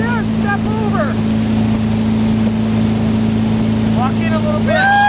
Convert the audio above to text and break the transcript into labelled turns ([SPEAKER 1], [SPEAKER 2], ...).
[SPEAKER 1] down, step over. Walk in a little bit.